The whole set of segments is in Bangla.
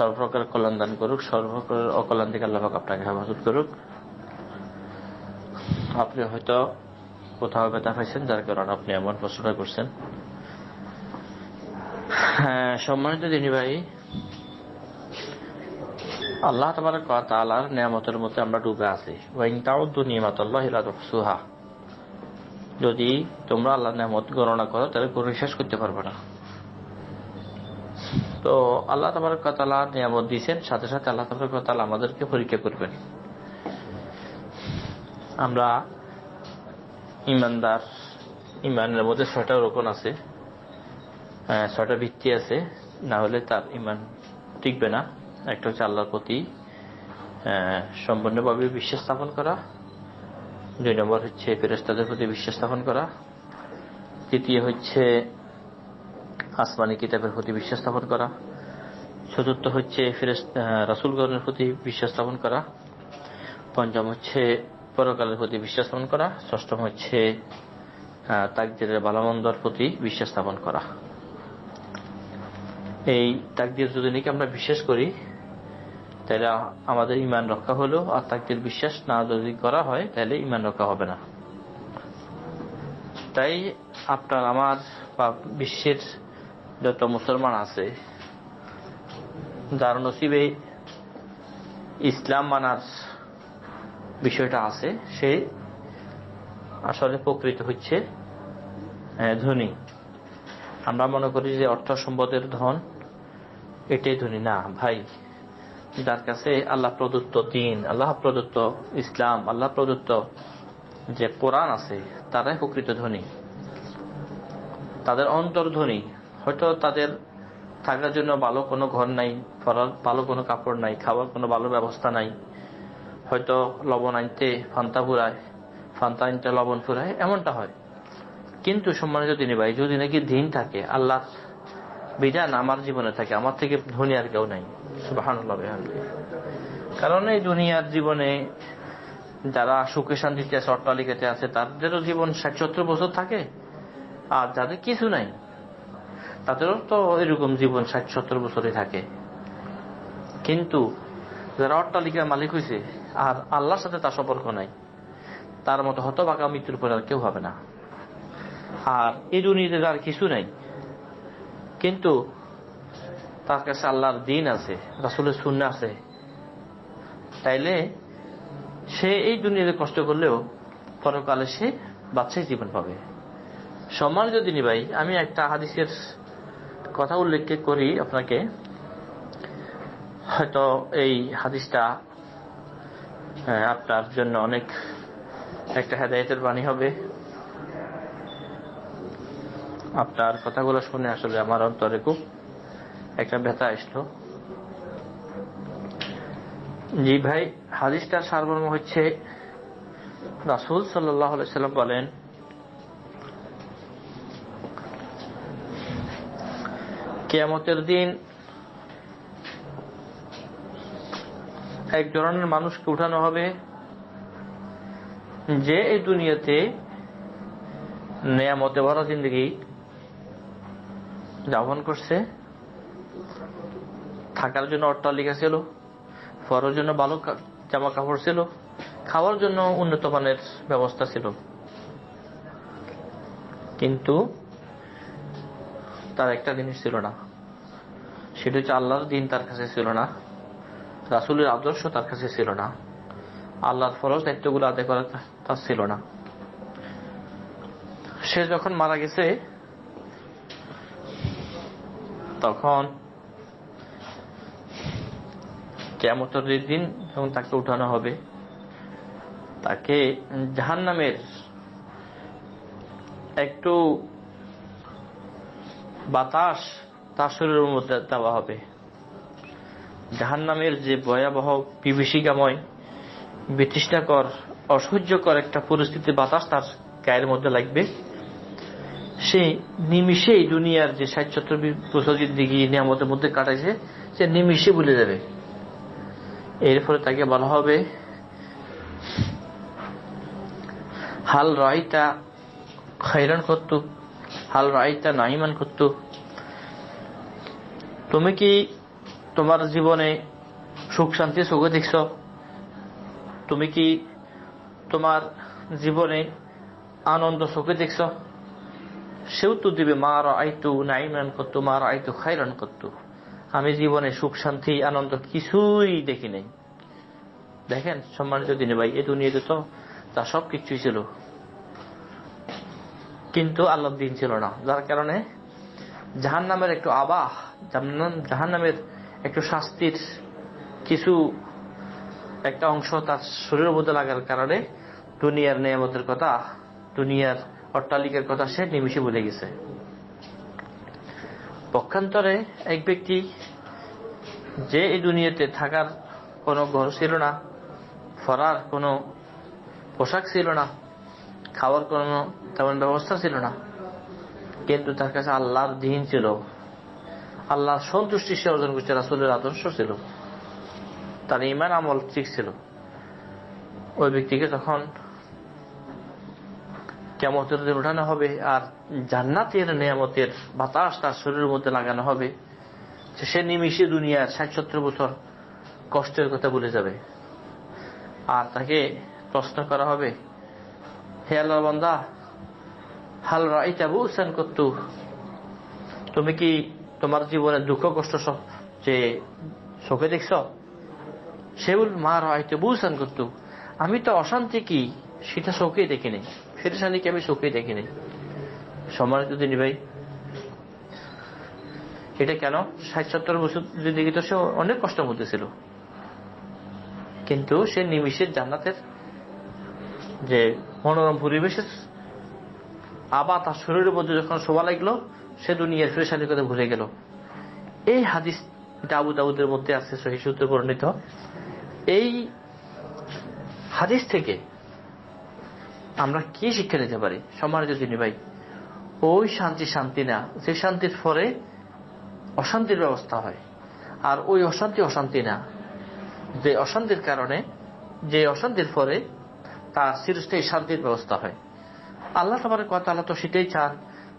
সর্বপ্রকার কল্যাণ দান করুক, সর্বপ্রকার অকল্যাণ থেকে আল্লাহ আপনাকে হেফাজত করুক। আপনি হয়তো কোথাও ব্যথা পাইছেন, যার কারণে আপনি এমন প্রশ্নটা করছেন। হ্যাঁ সম্মানিত দিনী ভাই, আল্লাহ তোমার তালার নিয়ামতের মধ্যে আমরা ডুবে আছি। সুহা যদি তোমরা আল্লাহ নিয়ামত গণনা করো, তাহলে কোনো শেষ করতে পারবে না। তো আল্লাহ তোমার তালা নিয়ামত দিয়েছেন সাথে সাথে আল্লাহ তোমার তালা আমাদেরকে পরীক্ষা করবেন। আমরা ইমানদার ইমানের মধ্যে ছয়টা রোকন আছে হ্যাঁ, ছয়টা ভিত্তি আছে না হলে তার ইমান টিকবে না। একটা হচ্ছে আল্লাহর প্রতি সম্পূর্ণভাবে বিশ্বাস স্থাপন করা। দুই নম্বর হচ্ছে ফেরেস্তাদের প্রতি বিশ্বাস স্থাপন করা। তৃতীয় হচ্ছে আসমানি কিতাবের প্রতি বিশ্বাস স্থাপন করা। চতুর্থ হচ্ছে রাসুলগণের প্রতি বিশ্বাস স্থাপন করা। পঞ্চম হচ্ছে পরকালের প্রতি বিশ্বাস স্থাপন করা। ষষ্ঠম হচ্ছে তাকদিরের ভালোমন্দর প্রতি বিশ্বাস স্থাপন করা। এই তাকদির যদি নাকি আমরা বিশ্বাস করি, তাহলে আমাদের ইমান রক্ষা হলো। আর তাকদির বিশ্বাস না যদি করা হয়, তাহলে ইমান রক্ষা হবে না। তাই আপনার, আমার বা বিশ্বের যত মুসলমান আছে, যার নসিবে ইসলাম মানার বিষয়টা আছে, সে আসলে প্রকৃত হচ্ছে ধনী। আমরা মনে করি যে অর্থ সম্পদের ধন এটাই ধনী। না, ভাই, যার কাছে আল্লাহ প্রদত্ত দিন, আল্লাহ প্রদত্ত ইসলাম, আল্লাহ প্রদত্ত যে কোরআন আছে, তারাই প্রকৃত ধনী। তাদের অন্তর ধনী। হয়তো তাদের থাকার জন্য ভালো কোনো ঘর নাই, পরার ভালো কোনো কাপড় নাই খাওয়ার কোনো ভালো ব্যবস্থা নাই। হয়তো লবণ আনতে ফান্তা ফুরায়, ফান্তা আনতে লবণ ফুরায়, এমনটা হয়। কিন্তু সম্মানিত তিনি ভাই, যদি নাকি দিন থাকে, আল্লাহর বিধান আমার জীবনে থাকে, আমার থেকে ধনী আর কেউ নাই। কারণ এই দুনিয়ার জীবনে যারা সুখে শান্তিতে আছে, অট্টালিকাতে আছে, তাদেরও জীবন ষাট সত্তর বছর থাকে, আর যাদের কিছু নাই তাদেরও তো এরকম জীবন ষাট, সত্তর বছরই থাকে। কিন্তু যারা অট্টালিকার মালিক হয়েছে আর আল্লাহর সাথে তার সম্পর্ক নাই, তার মতো হতবাকা মৃত্যুর পরে আর কেউ হবে না। আর এই দুনিয়াতে আর কিছু নাই। কিন্তু তার কাছে আল্লাহর দিন আছে, রাসুলের শূন্য আছে। তাইলে সে এই দুনিয়াতে কষ্ট করলেও পরকালে সে বাচ্চাই জীবন পাবে। সম্মান যদি নি ভাই, আমি একটা হাদিসের কথা উল্লেখ করি আপনাকে। হয়তো এই হাদিসটা আপনার জন্য অনেক একটা হেদায়তের বাণী হবে। আপনার কথাগুলো শুনে আসলে আমার অন্তরে খুব একটা ব্যথা আসলো জি ভাই, হাদিসটার সারমর্ম হচ্ছে রাসুল সাল্লাহ সাল্লাম বলেন কেয়ামতের দিন এক ধরনের মানুষকে উঠানো হবে যে এই দুনিয়াতে নেয়ামতে ভরা জিন্দগি যাপন করছে। থাকার জন্য অট্টালিকা ছিল পরার জন্য ভালো জামা কাপড় ছিল, খাওয়ার জন্য উন্নত মানের ব্যবস্থা ছিল। কিন্তু তার একটা জিনিস ছিল না। সেটা হচ্ছে আল্লাহর দিন তার কাছে ছিল না, রাসুলের আদর্শ তার কাছে ছিল না, আল্লাহর ফরজ দায়িত্বগুলো আদায় করা তার ছিল না। সে যখন মারা গেছে, তখন কেমতের দিন যখন তাকে উঠানো হবে, তাকে জাহান নামের একটু বাতাস তার শরীরের মধ্যে দেওয়া হবে। জাহান্নামের যে ভয়াবহ বিভীষিকাময়, বিতৃষ্ণাকর, অসহ্যকর একটা পরিস্থিতি বাতাস তার গায়ের মধ্যে লাগবে, সে নিমিষেই দুনিয়ার যে ষাট সত্তর বছর দিকে নিয়ামতের মধ্যে কাটাইছে, সে নিমিষে ভুলে যাবে। এর ফলে তাকে বলা হবে, হাল রাইতা খাইরান করতু হাল রাইতা নাইমান করতু তুমি কি তোমার জীবনে সুখ, শান্তি সুখে দেখছ? তুমি কি তোমার জীবনে আনন্দ সুখে দেখছ? সেও তো দিবে, মা আইতু নাইমান করতো মা আইতু খাইরান করতো আমি জীবনে সুখ, শান্তি, আনন্দ কিছুই দেখি নাই। দেখেন, সম্মানিত দিনে ভাই, এ দুনিয়াতে তো তা সব কিছুই ছিল। কিন্তু আল্লাহর দিন ছিল না। যার কারণে জাহান নামের একটু আবাহ জাহান নামের একটু শাস্তির কিছু একটা অংশ তার শরীরের মধ্যে লাগার কারণে দুনিয়ার নিয়ামতের কথা, দুনিয়ার অট্টালিকার কথা সে নিমিশে ভুলে গেছে। পক্ষান্তরে এক ব্যক্তি যে এই দুনিয়াতে থাকার কোনো ঘর ছিল না, ফরার কোনো পোশাক ছিল না, খাওয়ার কোনো তেমন ব্যবস্থা ছিল না কিন্তু তার কাছে আল্লাহর দিন ছিল। আল্লাহর সন্তুষ্টি সে অর্জন করছে, রাসুলের আদর্শ ছিল। তার ইমান আমল ঠিক ছিল। ওই ব্যক্তিকে তখন কেমতের দিন উঠানো হবে আর জান্নাতের নিয়ামতের বাতাস তার শরীরের মধ্যে লাগানো হবে। সে নিমিশে দুনিয়ার ষাট সত্তর বছর কষ্টের কথা বলে যাবে। আর তাকে প্রশ্ন করা হবে, হে আল্লাহ বন্দা হাল রাইতা বুসান করতু তুমি কি তোমার জীবনে দুঃখ কষ্ট যে চোখে দেখছ? সেগুল মা রাইতে বুসান করতু আমি তো অশান্তি কি? সেটা চোখেই দেখিনি। ফেরেশানিকে আমি চোখেই দেখিনি। সম্মানিত দিনী ভাই, এটা কেন? ষাট সত্তর বছর দিকে তো সে অনেক কষ্টের মধ্যে ছিল কিন্তু সে নিমিষের জান্নাতের যে মনোরম পরিবেশের আবার তার শরীরের মধ্যে যখন শোভা লাগল, সে দুনিয়ার ফেরেশানির কথা ভুলে গেল। এই হাদিস ডাবু দাউদের মধ্যে আছে সহিসূত্রে বর্ণিত। এই হাদিস থেকে আমরা কি শিক্ষা নিতে পারি? সম্মানিত তিনি ভাই, ওই শান্তি শান্তি না, যে শান্তির পরে অশান্তির ব্যবস্থা হয়। আর ওই অশান্তি অশান্তি না, যে অশান্তির কারণে, যে অশান্তির পরে তার চিরস্থায়ী শান্তির ব্যবস্থা হয়। আল্লাহ তোমার কথা আল্লাহ তো সেটাই চান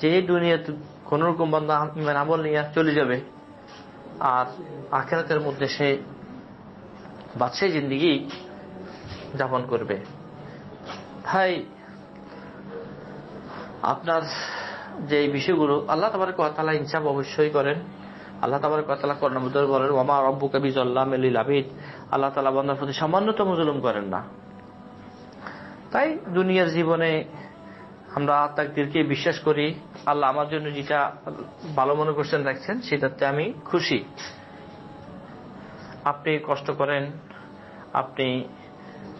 যে এই দুনিয়াতে কোন রকম বন্ধা আমল নিয়ে চলে যাবে আর আখেরাতের মধ্যে সে বাদশাহ জিন্দিগি যাপন করবে। ভাই, আপনার যে বিষয়গুলো আল্লাহ তোমার কথা ইনসাফ অবশ্যই করেন। আল্লাহ তাবার কথা কর্ণমুদ্র বলেন ওমা রব্বু কবি জল্লাম আবিদ। আল্লাহ তালা বন্ধার প্রতি সামান্যতম জুলুম করেন না। তাই দুনিয়ার জীবনে আমরা তাকদিরকে বিশ্বাস করি, আল্লাহ আমার জন্য যেটা ভালো মনে করছেন রাখছেন সেটাতে আমি খুশি। আপনি কষ্ট করেন, আপনি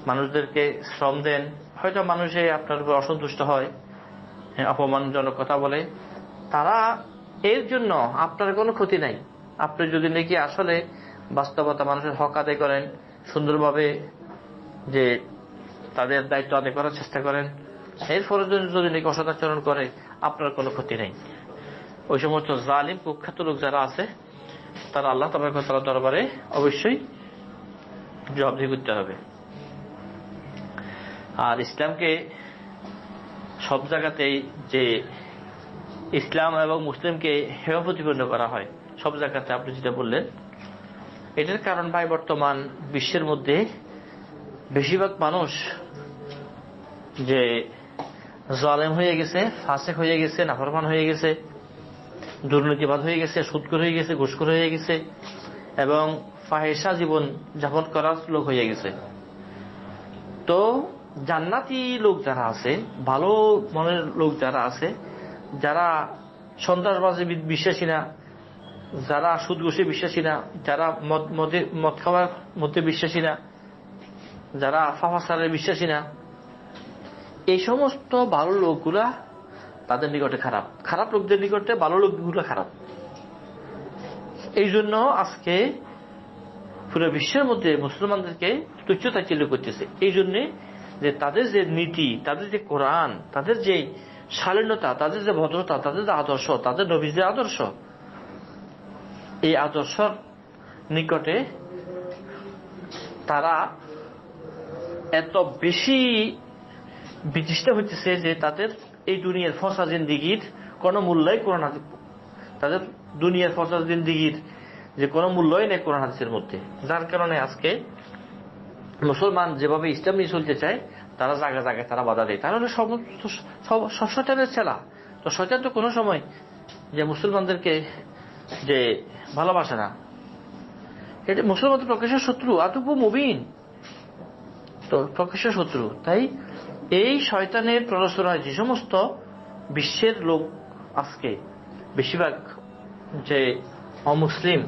মানুষদেরকে শ্রম দেন, হয়তো মানুষে আপনার উপর অসন্তুষ্ট হয়, অপমানজনক কথা বলে, তারা এর জন্য আপনার কোনো ক্ষতি নাই। আপনি যদি নাকি আসলে বাস্তবতা মানুষের হক আদায় করেন, সুন্দরভাবে যে তাদের দায়িত্ব আদায় করার চেষ্টা করেন এর ফলে যদি নাকি অসদাচরণ করে, আপনার কোনো ক্ষতি নেই। ওই সমস্ত জালিম, কুখ্যাত লোক যারা আছে, তারা আল্লাহ তাবার দরবারে অবশ্যই জবাবদি করতে হবে। আর ইসলামকে সব জায়গাতেই যে ইসলাম এবং মুসলিমকে হেয় প্রতিপন্ন করা হয়, সব জায়গাতে আপনি যেটা বললেন, এটার কারণ ভাই বর্তমান বিশ্বের মধ্যে বেশিরভাগ মানুষ যে জলেম হয়ে গেছে, ফাঁসেক হয়ে গেছে, নাফরমান হয়ে গেছে, দুর্নীতিবাদ হয়ে গেছে সুদকর হয়ে গেছে, ঘুষখোর হয়ে গেছে এবং ফাহেসা জীবন যাপন করার লোক হয়ে গেছে। তো জান্নাতি লোক যারা আছে, ভালো মনের লোক যারা আছে, যারা সন্ত্রাসবাদী বিশ্বাসী না, যারা সুদ ঘুষে বিশ্বাসী না, যারা মদ খাওয়ার মধ্যে বিশ্বাসী না, যারা ফাফাসারে বিশ্বাসী না এই সমস্ত ভালো লোকগুলা তাদের নিকটে খারাপ। খারাপ লোকদের নিকটে ভালো লোকগুলো খারাপ। এই জন্য আজকে পুরো বিশ্বের মধ্যে মুসলমানদেরকে তুচ্ছতাচ্ছিল্য করতেছে। এই জন্যে যে তাদের যে নীতি, তাদের যে কোরআন, তাদের যে শালীনতা, তাদের যে ভদ্রতা, তাদের যে আদর্শ, তাদের নবীজের আদর্শ, এই আদর্শর নিকটে তারা এত বেশি বিচিষ্ট হচ্ছে যে তাদের এই দুনিয়ার ফসা জিন্দিগির কোনো মূল্যই কোরআন হাদিস তাদের দুনিয়ার ফসা জিন্দিগির যে কোনো মূল্যই নেই কোরআন হাদিসের মধ্যে। যার কারণে আজকে মুসলমান যেভাবে ইসলাম নিয়ে চলতে চায়, তারা জায়গা জায়গায় তারা বাধা দেয়। তারা হলো সমস্ত সব শয়তানের ছেলা। তো শয়তান তো কোনো সময় যে মুসলমানদেরকে যে ভালোবাসে না। এটা মুসলমানদের প্রকাশ্য শত্রু। আতুপু মুবিন। তো প্রকাশ্য শত্রু। তাই এই শয়তানের প্ররোচনায় যে সমস্ত বিশ্বের লোক আজকে বেশিরভাগ যে অমুসলিম,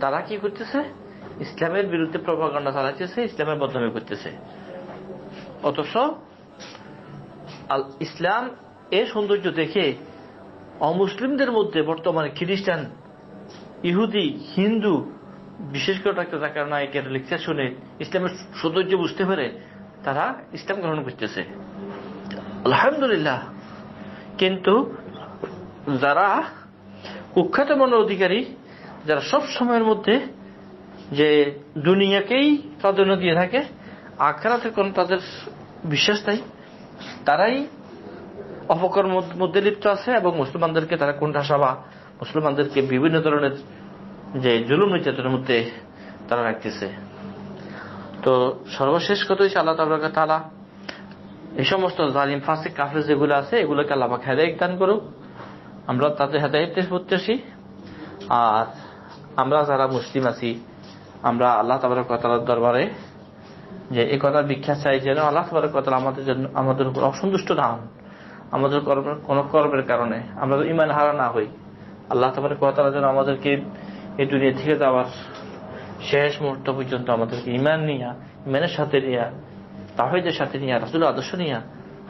তারা কি করতেছে? ইসলামের বিরুদ্ধে প্রভাকাণ্ডা চালাইতেছে, ইসলামের বদনামি করতেছে। অথচ ইসলাম এর সৌন্দর্য দেখে অমুসলিমদের মধ্যে বর্তমানে খ্রিস্টান, ইহুদি, হিন্দু, বিশেষ করে ডাক্তার জাকার নায়কের লেকচার শুনে ইসলামের সৌন্দর্য বুঝতে পেরে তারা ইসলাম গ্রহণ করতেছে। আলহামদুলিল্লাহ। কিন্তু যারা কুখ্যাত মনের অধিকারী, যারা সব সময়ের মধ্যে যে দুনিয়াকেই প্রাধান্য দিয়ে থাকে আখড়াতে কোন তাদের বিশ্বাস নাই, তারাই অপকর্ম মধ্যে লিপ্ত আছে এবং মুসলমানদেরকে তারা কোনটা বা মুসলমানদেরকে বিভিন্ন ধরনের যে জুলুম নির্যাতনের মধ্যে তারা রাখতেছে। তো সর্বশেষ কথা হচ্ছে আল্লাহ তালা তালা এই সমস্ত জালিম, ফাসিক, কাফের যেগুলো আছে, এগুলোকে আল্লাহ হেদায়ত দান করুক। আমরা তাদের হেদায়তে করতেছি আর আমরা যারা মুসলিম আছি, আমরা আল্লাহ তালার দরবারে যে এই কথা ভিক্ষা চাই যেন আল্লাহ তালা আমাদের জন্য, আমাদের উপর অসন্তুষ্ট না হন। আমাদের কর্মের কোনো কর্মের কারণে আমরা ইমান হারা না হই। আল্লাহ তাবার কথা যেন আমাদেরকে এই দুনিয়া থেকে যাওয়ার শেষ মুহূর্ত পর্যন্ত আমাদেরকে ইমান নিয়া ইমানের সাথে নিয়া তাহিদের সাথে নিয়ে রাসুল আদর্শ নিয়া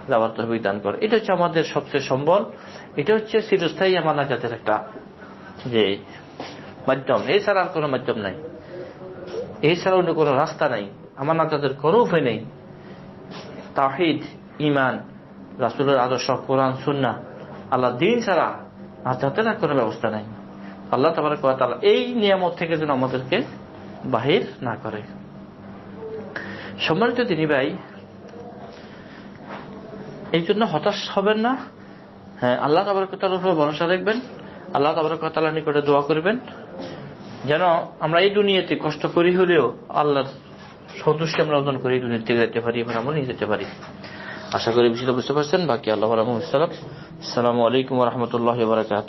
যাওয়ার তহবিক দান করে। এটা হচ্ছে আমাদের সবচেয়ে সম্বল। এটা হচ্ছে চিরস্থায়ী আমাদের জাতের একটা যে মাধ্যম। এছাড়া আর কোনো মাধ্যম নাই। এছাড়া অন্য কোনো রাস্তা নাই। আমার জাতের কোনো উপায় নেই। তাহিদ ইমান রাসুলের আদর্শ, কোরআন সুন্না আল্লাহ দিন ছাড়া আর কোনো ব্যবস্থা নাই। আল্লাহ তালা এই নিয়ামত থেকে যেন আমাদেরকে বাহির না করে। সম্মানিত তিনি ভাই, এই জন্য হতাশ হবেন না। হ্যাঁ আল্লাহ তাবরকতার উপর ভরসা রাখবেন। আল্লাহ তাবরকতালার নিকটে দোয়া করবেন। যেন আমরা এই দুনিয়াতে কষ্ট করি হলেও আল্লাহর সন্তুষ্টি আমরা অর্জন করে, এই দুনিয়া থেকে যেতে পারি এবং আমরা নিয়ে যেতে পারি। আশা করি বিষয়টা বুঝতে পারছেন। বাকি আল্লাহ রহমুল সালাম আসসালামু আলাইকুম রহমতুল্লাহ বারকাত